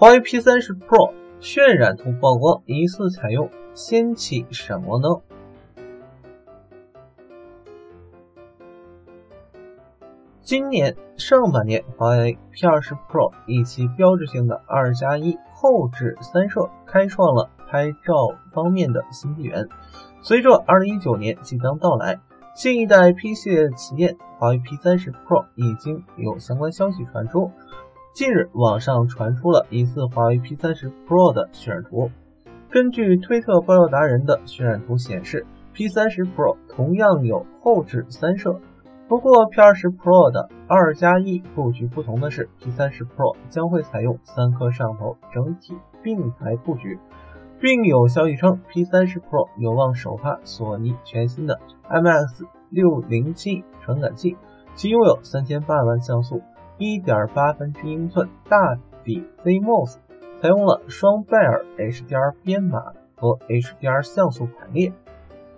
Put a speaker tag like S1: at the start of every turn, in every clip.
S1: 华为 P30 Pro 渲染图曝光，疑似采用氙气闪光灯。今年上半年，华为 P20 Pro 以其标志性的二加一后置三摄，开创了拍照方面的新纪元。随着2019年即将到来，新一代 P 系列旗舰华为 P30 Pro 已经有相关消息传出。近日，网上传出了疑似华为 P30 Pro 的渲染图。根据推特爆料达人的渲染图显示，P30 Pro 同样有后置三摄。不过，P20 Pro 的二加一布局不同的是，P30 Pro 将会采用三颗摄像头整体并排布局，并有消息称，P30 Pro 有望首发索尼全新的 MX607 传感器，其拥有三千八百万像素、一点八分之英寸大底 CMOS，采用了双拜尔 HDR 编码和 HDR 像素排列。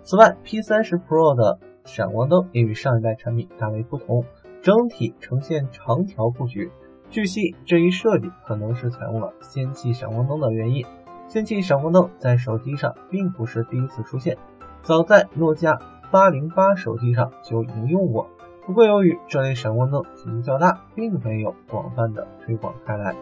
S1: 此外，P30 Pro 的闪光灯也与上一代产品大为不同，整体呈现长条布局。据悉，这一设计可能是采用了氙气闪光灯的原因。氙气闪光灯在手机上并不是第一次出现，早在诺基亚808手机上就已经用过。不过，由于这类闪光灯体积较大，并没有广泛的推广开来。